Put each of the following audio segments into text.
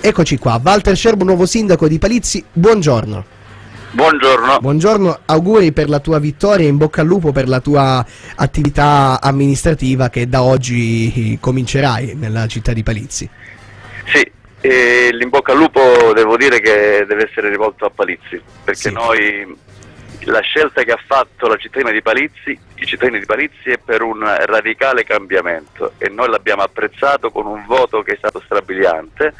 Eccoci qua, Walter Scerbo, nuovo sindaco di Palizzi, buongiorno. Buongiorno. Buongiorno, auguri per la tua vittoria e in bocca al lupo per la tua attività amministrativa che da oggi comincerai nella città di Palizzi. Sì, l'in bocca al lupo devo dire che deve essere rivolto a Palizzi, perché Sì. noi la scelta che ha fatto la cittadina di Palizzi, i cittadini di Palizzi è per un radicale cambiamento e noi l'abbiamo apprezzato con un voto che è stato strabiliante,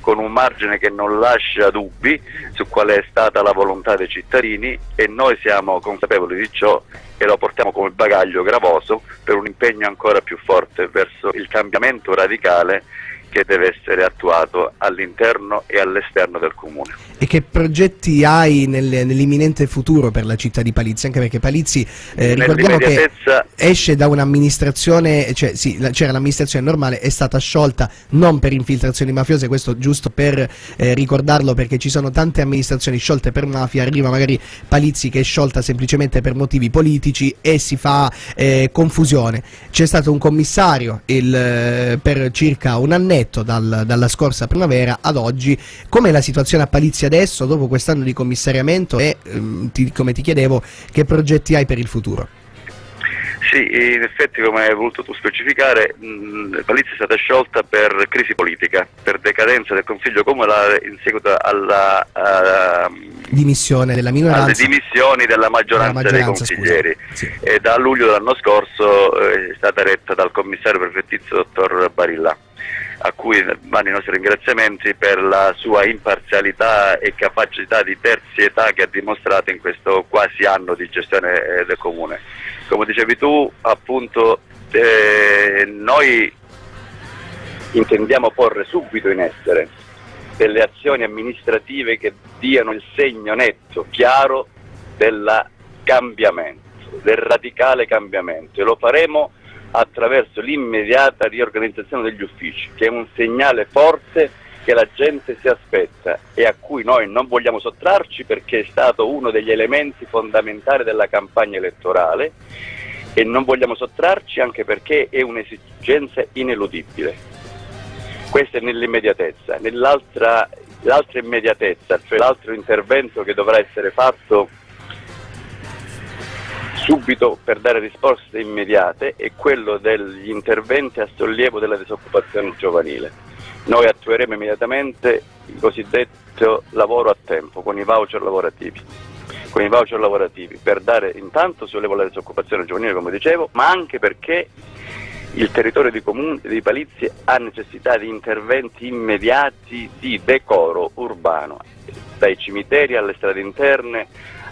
con un margine che non lascia dubbi su qual è stata la volontà dei cittadini e noi siamo consapevoli di ciò e lo portiamo come bagaglio gravoso per un impegno ancora più forte verso il cambiamento radicale che deve essere attuato all'interno e all'esterno del comune. E che progetti hai nel- nell'imminente futuro per la città di Palizzi? Anche perché Palizzi, eh, ricordiamo che esce da un'amministrazione, cioè sì, c'era l'amministrazione normale, è stata sciolta non per infiltrazioni mafiose, questo giusto per eh, ricordarlo perché ci sono tante amministrazioni sciolte per mafia, arriva magari Palizzi che è sciolta semplicemente per motivi politici e si fa eh, confusione. C'è stato un commissario il, eh, per circa un annetto dal- dalla scorsa primavera ad oggi, com'è la situazione a Palizzi adesso dopo quest'anno di commissariamento e ehm, ti- come ti chiedevo che progetti hai per il futuro? Sì, in effetti come hai voluto tu specificare, mh, Palizzi è stata sciolta per crisi politica, per decadenza del Consiglio Comunale in seguito alla, a- Dimissione della alle minoranza. dimissioni della maggioranza, maggioranza, dei consiglieri. Sì. E da luglio dell'anno scorso eh, è stata retta dal commissario prefettizio dottor Barilla a cui vanno i nostri ringraziamenti per la sua imparzialità e capacità di terzietà che ha dimostrato in questo quasi anno di gestione eh, del comune. Come dicevi tu, appunto, eh, noi intendiamo porre subito in essere delle azioni amministrative che diano il segno netto, chiaro del cambiamento, del radicale cambiamento e lo faremo attraverso l'immediata riorganizzazione degli uffici, che è un segnale forte che la gente si aspetta e a cui noi non vogliamo sottrarci perché è stato uno degli elementi fondamentali della campagna elettorale e non vogliamo sottrarci anche perché è un'esigenza ineludibile. Questa è nell'immediatezza. Nell'altra l'altra immediatezza, cioè l'altro intervento che dovrà essere fatto subito per dare risposte immediate è quello degli interventi a sollievo della disoccupazione giovanile. Noi attueremo immediatamente il cosiddetto lavoro a tempo con i voucher lavorativi i voucher lavorativi per dare intanto sollievo alla disoccupazione giovanile come dicevo ma anche perché il territorio di, comune, di Palizzi ha necessità di interventi immediati di decoro urbano dai cimiteri alle strade interne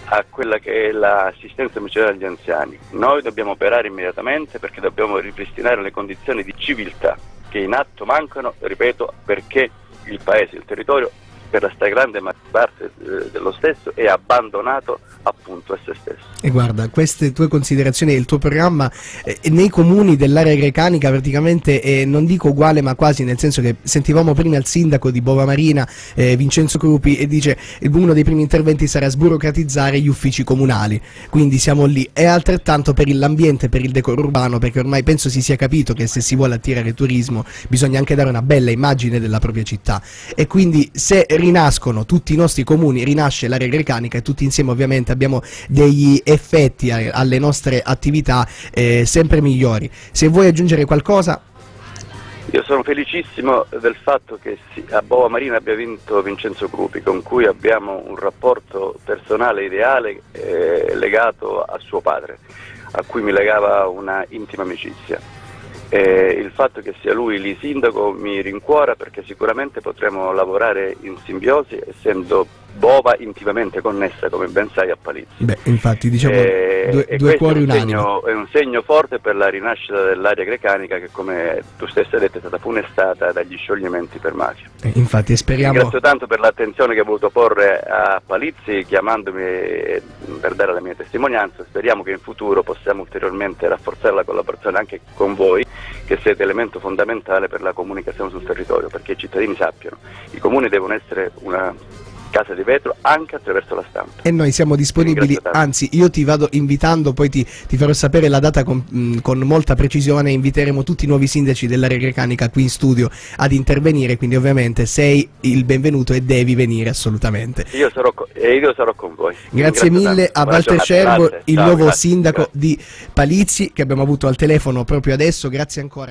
a quella che è l'assistenza domiciliare agli anziani. Noi dobbiamo operare immediatamente perché dobbiamo ripristinare le condizioni di civiltà che in atto mancano, ripeto, perché il paese, il territorio, per la stragrande parte eh, dello stesso è abbandonato appunto a se stesso. E guarda, queste tue considerazioni e il tuo programma eh, nei comuni dell'area grecanica praticamente eh, non dico uguale ma quasi nel senso che sentivamo prima il sindaco di Bova Marina, eh, Vincenzo Crupi, e dice uno dei primi interventi sarà sburocratizzare gli uffici comunali, quindi siamo lì. E altrettanto per l'ambiente, per il decoro urbano, perché ormai penso si sia capito che se si vuole attirare turismo bisogna anche dare una bella immagine della propria città. E quindi se rinascono tutti i nostri comuni, rinasce l'area grecanica e tutti insieme ovviamente abbiamo degli effetti alle nostre attività eh, sempre migliori. Se vuoi aggiungere qualcosa, Io sono felicissimo del fatto che a Bova Marina abbia vinto Vincenzo Crupi, con cui abbiamo un rapporto personale ideale eh, legato a suo padre, a cui mi legava una intima amicizia. Eh, il fatto che sia lui lì sindaco mi rincuora perché sicuramente potremo lavorare in simbiosi essendo Bova intimamente connessa, come ben sai, a Palizzi. beh, infatti diciamo Eh, due, e due cuori è un, segno, è un segno forte per la rinascita dell'area grecanica che come tu stessa hai detto è stata funestata dagli scioglimenti per mafia. Eh, infatti speriamo Ringrazio tanto per l'attenzione che ha voluto porre a Palizzi chiamandomi eh, per dare la mia testimonianza, speriamo che in futuro possiamo ulteriormente rafforzare la collaborazione anche con voi che siete elemento fondamentale per la comunicazione sul territorio perché i cittadini sappiano, i comuni devono essere una Casa di Vetro anche attraverso la stampa. E noi siamo disponibili, anzi io ti vado invitando, poi ti, ti farò sapere la data con, mh, con, molta precisione, inviteremo tutti i nuovi sindaci dell'area grecanica qui in studio ad intervenire, quindi ovviamente sei il benvenuto e devi venire assolutamente. Io sarò, e io sarò con voi. Grazie mille tanto. a Walter Cervo, il Ciao, nuovo grazie, sindaco grazie. di Palizzi che abbiamo avuto al telefono proprio adesso, grazie ancora.